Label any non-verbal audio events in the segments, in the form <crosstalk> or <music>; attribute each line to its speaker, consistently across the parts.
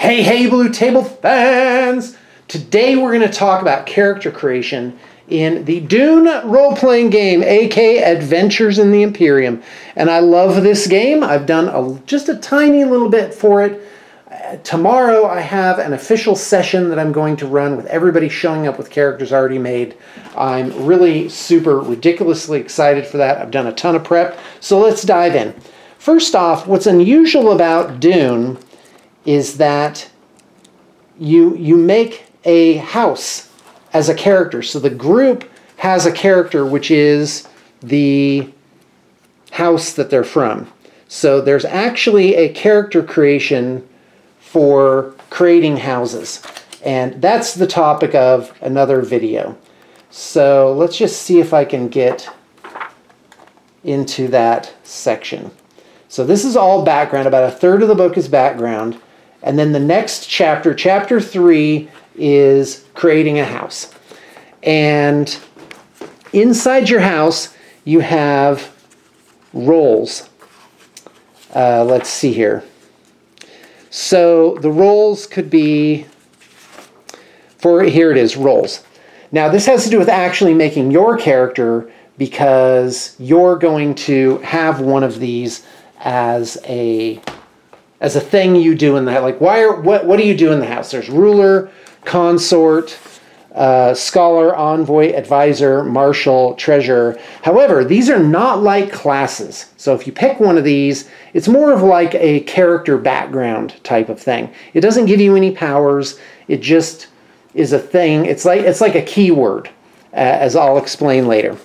Speaker 1: Hey, hey, Blue Table fans! Today we're going to talk about character creation in the Dune role playing game, AK Adventures in the Imperium. And I love this game. I've done a, just a tiny little bit for it. Uh, tomorrow I have an official session that I'm going to run with everybody showing up with characters already made. I'm really super ridiculously excited for that. I've done a ton of prep. So let's dive in. First off, what's unusual about Dune is that you you make a house as a character. So the group has a character which is the house that they're from. So there's actually a character creation for creating houses. And that's the topic of another video. So let's just see if I can get into that section. So this is all background. About a third of the book is background. And then the next chapter, chapter three, is creating a house. And inside your house, you have roles. Uh, let's see here. So the roles could be, for here it is, roles. Now this has to do with actually making your character because you're going to have one of these as a as a thing you do in the house. like why are what what do you do in the house? There's ruler consort uh, scholar envoy advisor marshal treasurer. However these are not like classes. So if you pick one of these it's more of like a character background type of thing. It doesn't give you any powers. It just is a thing. It's like it's like a keyword uh, as i'll explain later.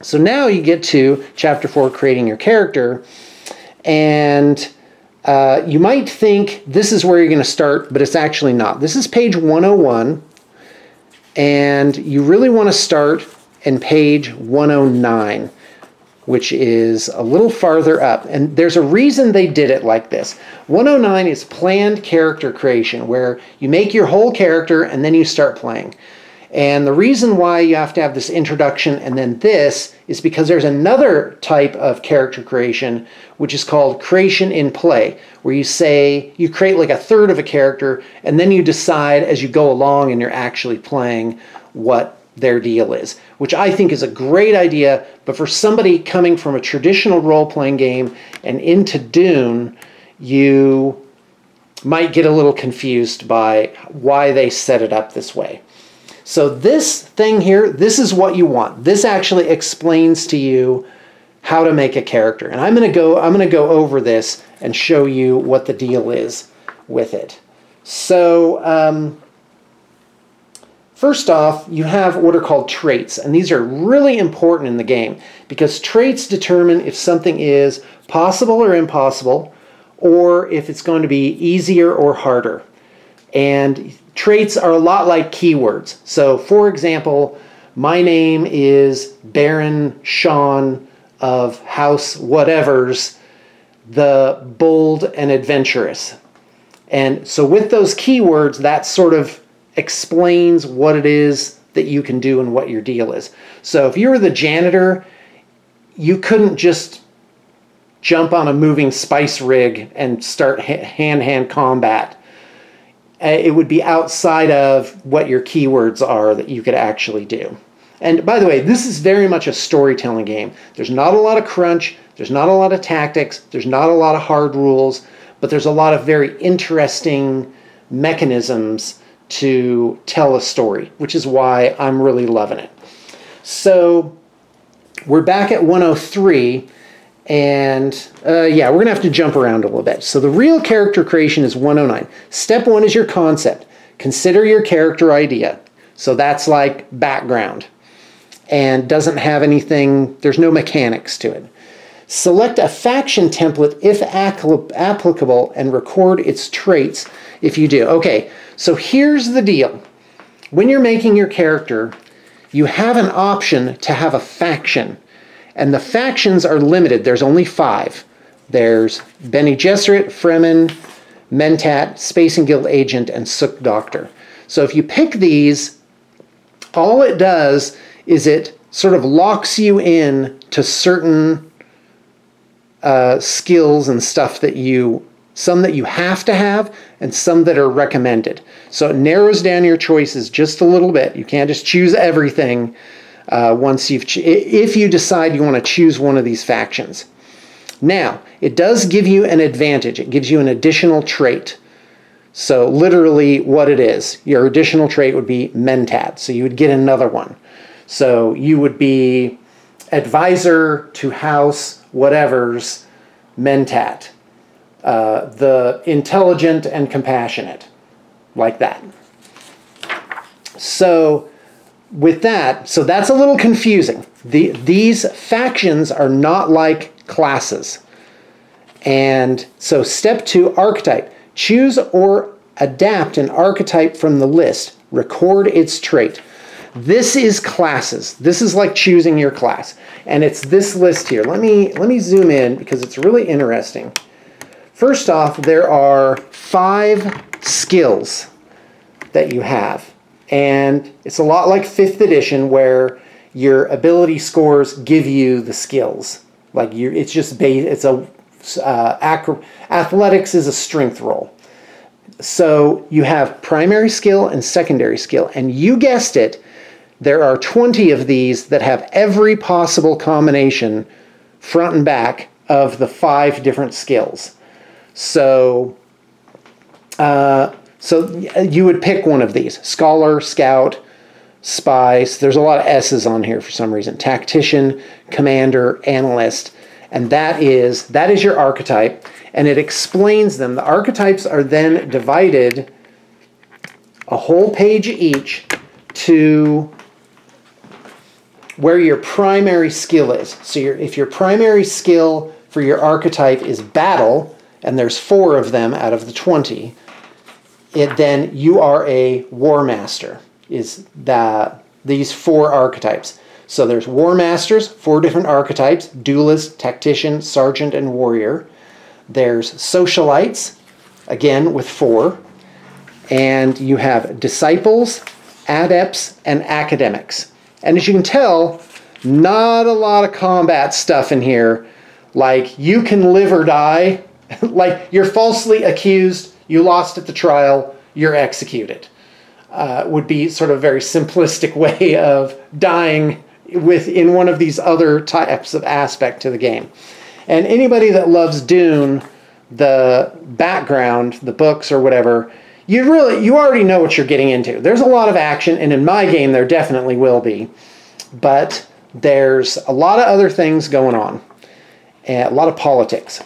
Speaker 1: So now you get to chapter 4 creating your character. And uh, you might think this is where you're going to start, but it's actually not. This is page 101, and you really want to start in page 109, which is a little farther up. And there's a reason they did it like this. 109 is planned character creation, where you make your whole character and then you start playing. And the reason why you have to have this introduction and then this is because there's another type of character creation, which is called creation in play, where you say you create like a third of a character and then you decide as you go along and you're actually playing what their deal is, which I think is a great idea. But for somebody coming from a traditional role playing game and into Dune, you might get a little confused by why they set it up this way. So this thing here, this is what you want. This actually explains to you how to make a character. And I'm going to go I'm going to go over this and show you what the deal is with it. So um, first off, you have what are called traits, and these are really important in the game because traits determine if something is possible or impossible, or if it's going to be easier or harder. And traits are a lot like keywords. So, for example, my name is Baron Sean of House Whatever's, the bold and adventurous. And so, with those keywords, that sort of explains what it is that you can do and what your deal is. So, if you were the janitor, you couldn't just jump on a moving spice rig and start hand hand combat Uh, it would be outside of what your keywords are that you could actually do. And by the way, this is very much a storytelling game. There's not a lot of crunch, there's not a lot of tactics, there's not a lot of hard rules, but there's a lot of very interesting mechanisms to tell a story, which is why I'm really loving it. So we're back at 103 and uh, yeah, we're going to have to jump around a little bit. So the real character creation is 109. Step one is your concept. Consider your character idea. So that's like background and doesn't have anything, there's no mechanics to it. Select a faction template if applicable and record its traits if you do. Okay, so here's the deal. When you're making your character, you have an option to have a faction. And the factions are limited. There's only five. There's Bene Gesserit, Fremen, Mentat, Spacing Guild Agent, and Suk Doctor. So if you pick these, all it does is it sort of locks you in to certain uh, skills and stuff that you some that you have to have, and some that are recommended. So it narrows down your choices just a little bit. You can't just choose everything uh, once you've, if you decide you want to choose one of these factions. Now, it does give you an advantage. It gives you an additional trait. So literally what it is, your additional trait would be Mentat. So you would get another one. So you would be advisor to house whatever's Mentat. Uh, the intelligent and compassionate, like that. So with that, so that's a little confusing. The, these factions are not like classes. And so step two, archetype. Choose or adapt an archetype from the list. Record its trait. This is classes. This is like choosing your class. And it's this list here. Let me, let me zoom in because it's really interesting. First off, there are five skills that you have. And it's a lot like 5th edition where your ability scores give you the skills. Like you it's just base, it's a, uh, athletics is a strength roll. So you have primary skill and secondary skill. And you guessed it, there are 20 of these that have every possible combination front and back of the five different skills. So, uh, so uh, you would pick one of these: scholar, scout, spies. There's a lot of S's on here for some reason. Tactician, commander, analyst, and that is that is your archetype, and it explains them. The archetypes are then divided a whole page each to where your primary skill is. So your, if your primary skill for your archetype is battle, and there's four of them out of the 20, it, then you are a war master, is that these four archetypes. So there's war masters, four different archetypes, duelist, tactician, sergeant, and warrior. There's socialites, again with four. And you have disciples, adepts, and academics. And as you can tell, not a lot of combat stuff in here. Like, you can live or die. <laughs> like, you're falsely accused, you lost at the trial, you're executed. Uh, would be sort of a very simplistic <laughs> way of dying within one of these other types of aspect to the game. And anybody that loves Dune, the background, the books or whatever, you really you already know what you're getting into. There's a lot of action, and in my game there definitely will be, but there's a lot of other things going on, and a lot of politics.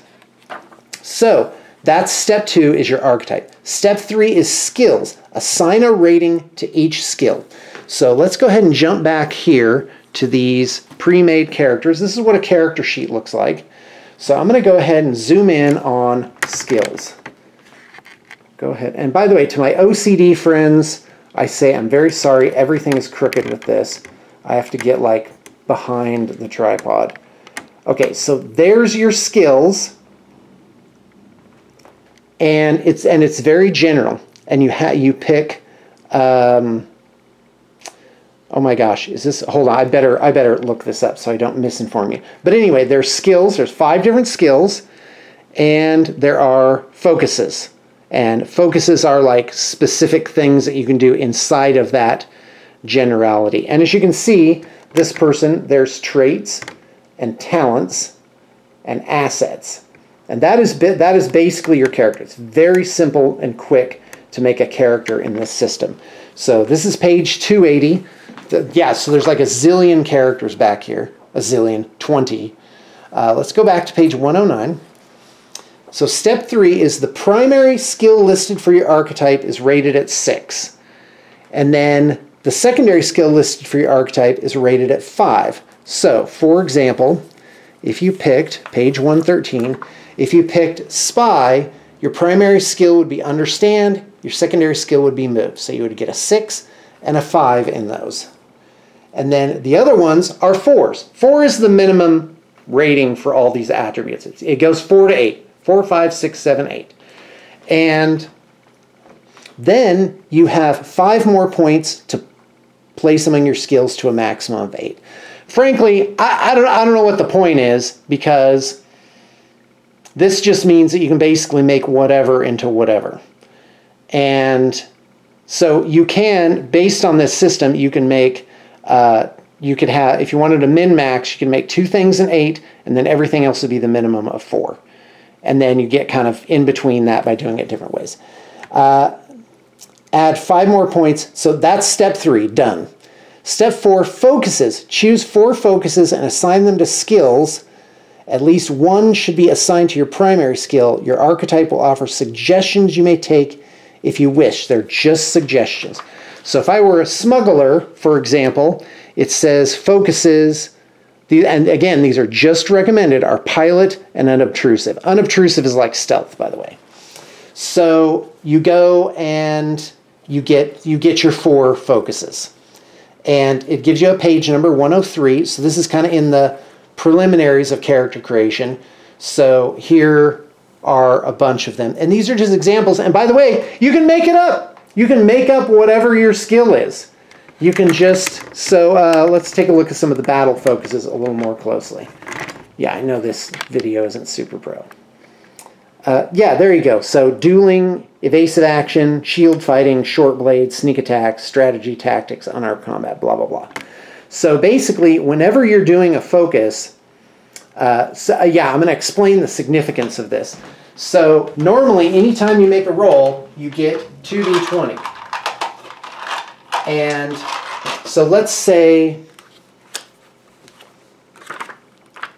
Speaker 1: So that's step two is your archetype. Step three is skills. Assign a rating to each skill. So let's go ahead and jump back here to these pre-made characters. This is what a character sheet looks like. So I'm going to go ahead and zoom in on skills. Go ahead. And by the way, to my OCD friends, I say I'm very sorry. Everything is crooked with this. I have to get like behind the tripod. Okay, so there's your skills and it's and it's very general. And you ha- you pick. Um, oh my gosh, is this? Hold on, I better I better look this up so I don't misinform you. But anyway, there's skills. There's five different skills, and there are focuses. And focuses are like specific things that you can do inside of that generality. And as you can see, this person, there's traits and talents and assets. And that is, that is basically your character. It's very simple and quick to make a character in this system. So this is page 280. The, yeah, so there's like a zillion characters back here. A zillion, 20. Uh, let's go back to page 109. So step three is the primary skill listed for your archetype is rated at 6. And then the secondary skill listed for your archetype is rated at 5. So, for example, if you picked page 113, if you picked spy, your primary skill would be understand, your secondary skill would be move. So you would get a six and a five in those. And then the other ones are fours. Four is the minimum rating for all these attributes. It goes four to eight. Four, five, six, seven, eight. And then you have five more points to place among your skills to a maximum of eight. Frankly, I, I, don't, I don't know what the point is because this just means that you can basically make whatever into whatever. And so you can, based on this system, you can make, uh, you could have, if you wanted to min-max, you can make two things in eight, and then everything else would be the minimum of four. And then you get kind of in between that by doing it different ways. Uh, add five more points. So that's step three, done. Step four, focuses. Choose four focuses and assign them to skills. At least one should be assigned to your primary skill. Your archetype will offer suggestions you may take if you wish. They're just suggestions. So if I were a smuggler, for example, it says focuses, and again, these are just recommended, are pilot and unobtrusive. Unobtrusive is like stealth, by the way. So you go and you get you get your four focuses. And it gives you a page number 103. So this is kind of in the preliminaries of character creation. So here are a bunch of them. And these are just examples. And by the way, you can make it up. You can make up whatever your skill is. You can just, so uh, let's take a look at some of the battle focuses a little more closely. Yeah, I know this video isn't super pro. Uh, yeah, there you go. So dueling, evasive action, shield fighting, short blade, sneak attack, strategy, tactics, unarmed combat, blah, blah, blah. So basically, whenever you're doing a focus, uh, so, uh, yeah, I'm going to explain the significance of this. So normally, anytime you make a roll, you get 2d20. And so let's say,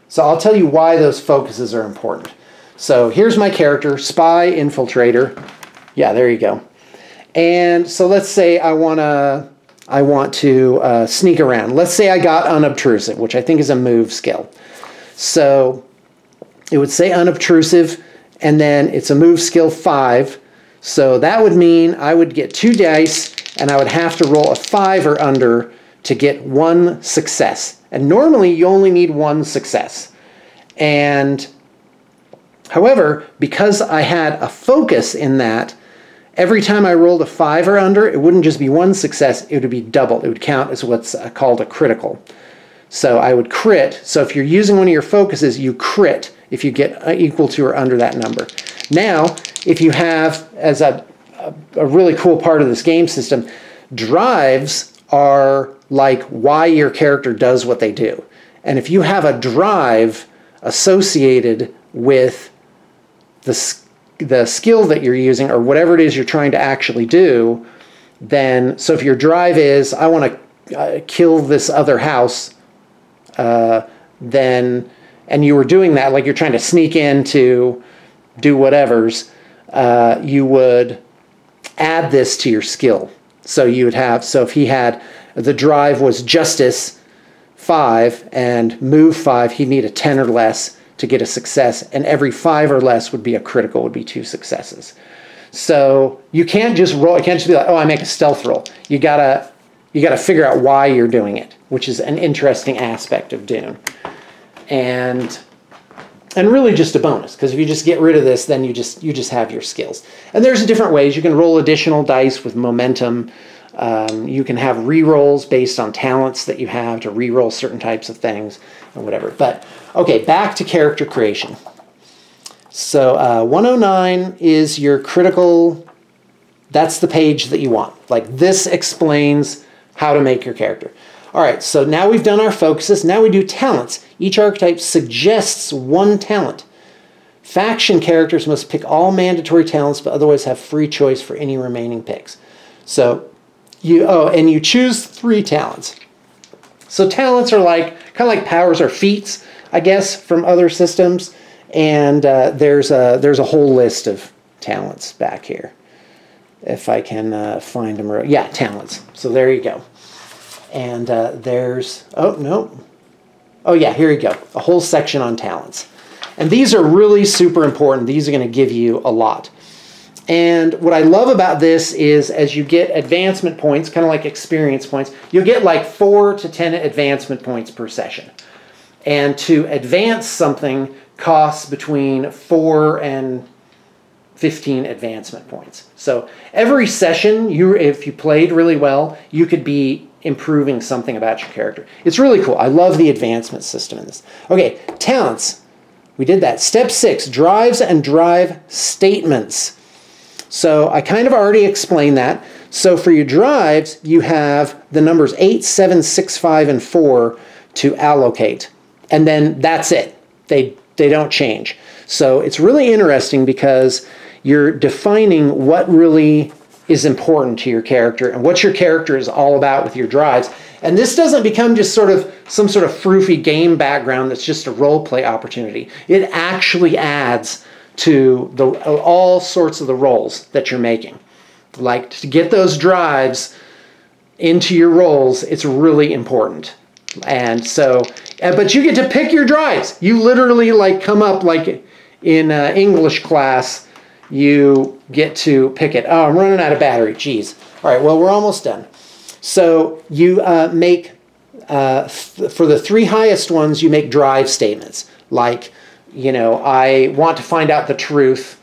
Speaker 1: so I'll tell you why those focuses are important. So here's my character, Spy Infiltrator. Yeah, there you go. And so let's say I want to I want to uh, sneak around. Let's say I got unobtrusive, which I think is a move skill. So it would say unobtrusive, and then it's a move skill 5. So that would mean I would get two dice, and I would have to roll a 5 or under to get one success. And normally you only need one success. And however, because I had a focus in that, every time I rolled a 5 or under, it wouldn't just be one success, it would be double. It would count as what's uh, called a critical. So I would crit. So if you're using one of your focuses, you crit if you get uh, equal to or under that number. Now, if you have, as a, a really cool part of this game system, drives are like why your character does what they do. And if you have a drive associated with the, the skill that you're using or whatever it is you're trying to actually do, then, so if your drive is, I want to uh, kill this other house, uh, then and you were doing that like you're trying to sneak in to do whatever's, uh, you would add this to your skill. So you would have so if he had the drive was justice five and move five, he'd need a ten or less to get a success, and every five or less would be a critical, would be two successes. So you can't just roll. You can't just be like, oh, I make a stealth roll. You gotta you got to figure out why you're doing it, which is an interesting aspect of Dune. And and really just a bonus because if you just get rid of this then you just you just have your skills and there's different ways you can roll additional dice with momentum um, you can have re-rolls based on talents that you have to re-roll certain types of things and whatever but okay back to character creation so uh, 109 is your critical that's the page that you want like this explains how to make your character. All right, so now we've done our focuses. Now we do talents. Each archetype suggests one talent. Faction characters must pick all mandatory talents, but otherwise have free choice for any remaining picks. So you oh, and you choose three talents. So talents are like kind of like powers or feats, I guess, from other systems. And uh, there's a there's a whole list of talents back here if I can uh, find them. Yeah, talents. So there you go. And uh, there's, oh, no. Oh, yeah, here you go. A whole section on talents. And these are really super important. These are going to give you a lot. And what I love about this is as you get advancement points, kind of like experience points, you'll get like four to 10 advancement points per session. And to advance something costs between four and 15 advancement points. So every session, you if you played really well, you could be improving something about your character. It's really cool. I love the advancement system in this. Okay, talents. We did that. Step six, drives and drive statements. So I kind of already explained that. So for your drives, you have the numbers 8, 7, 6, 5, and 4 to allocate. And then that's it. They, they don't change. So it's really interesting because you're defining what really is important to your character and what your character is all about with your drives. And this doesn't become just sort of some sort of froofy game background that's just a role play opportunity. It actually adds to the all sorts of the roles that you're making. Like to get those drives into your roles, it's really important. And so, but you get to pick your drives. You literally like come up like in uh, English class, you get to pick it. Oh, I'm running out of battery. Jeez. All right, well, we're almost done. So you uh, make, uh, for the three highest ones, you make drive statements like, you know, I want to find out the truth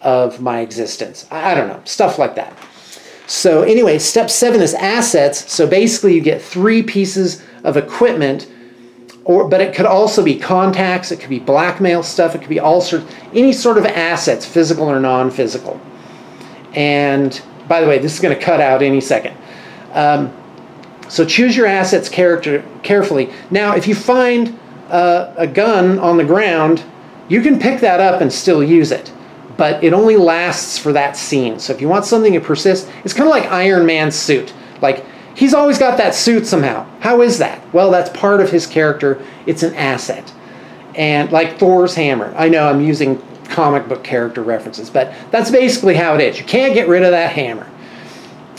Speaker 1: of my existence. I, I don't know, stuff like that. So anyway, step seven is assets. So basically you get three pieces of equipment or but it could also be contacts, it could be blackmail stuff, it could be all sorts any sort of assets, physical or non-physical. And by the way, this is going to cut out any second. Um, so choose your assets character carefully. Now, if you find uh, a gun on the ground, you can pick that up and still use it, but it only lasts for that scene. So if you want something to persist, it's kind of like Iron Man's suit. Like he's always got that suit somehow. How is that? Well, that's part of his character. It's an asset. And like Thor's hammer. I know I'm using comic book character references, but that's basically how it is. You can't get rid of that hammer.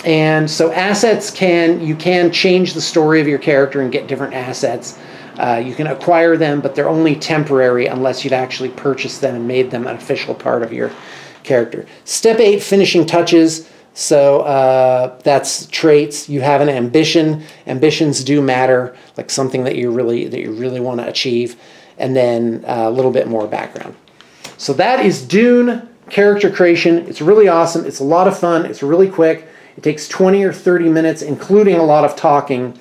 Speaker 1: And so assets can, you can change the story of your character and get different assets. Uh, you can acquire them, but they're only temporary unless you've actually purchased them and made them an official part of your character. Step eight, finishing touches. So uh, that's traits. You have an ambition. Ambitions do matter, like something that you really that you really want to achieve, and then uh, a little bit more background. So that is Dune character creation. It's really awesome. It's a lot of fun. It's really quick. It takes 20 or 30 minutes, including a lot of talking,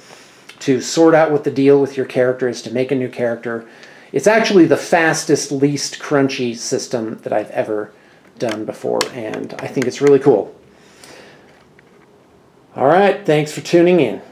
Speaker 1: to sort out what the deal with your character is, to make a new character. It's actually the fastest, least crunchy system that I've ever done before, and I think it's really cool. All right, thanks for tuning in.